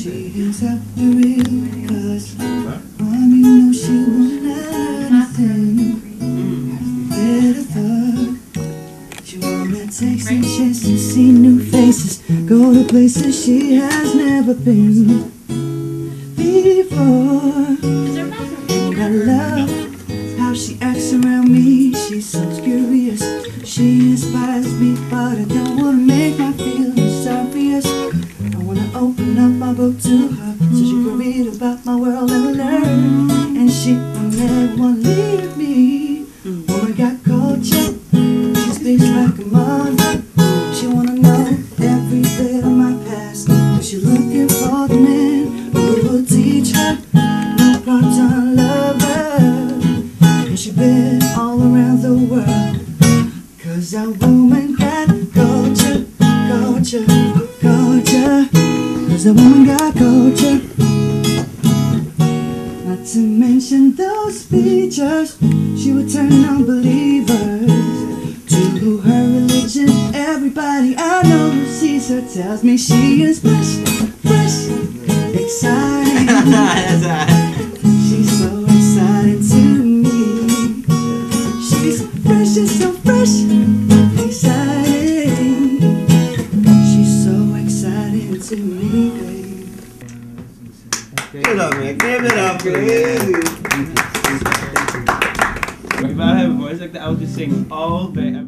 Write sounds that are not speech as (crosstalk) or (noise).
She is after it cause mommy knows she won't let anything better thought She wanna take some chances, see new faces Go to places she has never been before I love how she acts around me She's so curious, open up my book to her. So she can read about my world and learn. And she will never leave me. Woman got culture, she speaks like a mother. She wanna know every bit of my past. But she looking for the man who will teach her. No part-time lover. And she been all around the world. Cause that woman got culture, culture, culture Cause that woman got culture. Not to mention those features She would turn unbelievers To her religion. Everybody I know who sees her Tells me she is fresh, fresh, exciting (laughs) She's so exciting to me. She's fresh, she's so fresh, to me, babe. Give it up, man. Give it up, man. If I have a voice like that, I would just sing all day.